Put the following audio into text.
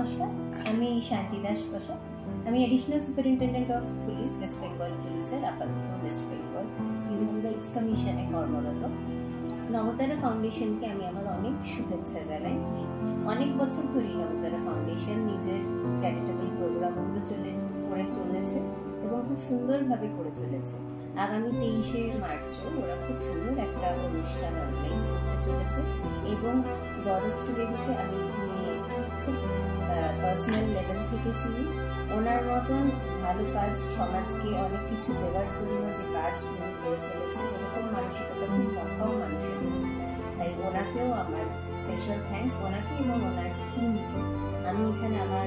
নমস্কার, আমি শান্তি দাস বসা। আমি additional superintendent of police West Bengal পুলিশের আপাতত ওয়েস্ট বেঙ্গল হিউম্যান রাইটস কমিশনে কর্মরত। নবতারা ফাউন্ডেশনকে আমি আমার অনেক শুভেচ্ছা জানাই। অনেক বছর ধরেই নবতারা ফাউন্ডেশন নিজের চ্যারিটেবল প্রোগ্রামগুলো চলে করে চলেছে এবং খুব সুন্দরভাবে করে চলেছে। আগামী তেইশে মার্চও ওরা খুব সুন্দর একটা অনুষ্ঠান অর্গানাইজ করতে চলেছে এবং গরস্থ দেবীকে আমি পার্সোনাল লেভেল থেকে চিনি ওনার মতন ভালো কাজ সমাজকে অনেক কিছু দেওয়ার জন্য যে কাজ উনি করে চলেছে এরকম মানসিকতা খুব কম মানুষের তাই ওনাকেও আমার স্পেশাল থ্যাংকস ওনাকে এবং ওনার টিমকে আমি এখানে আমার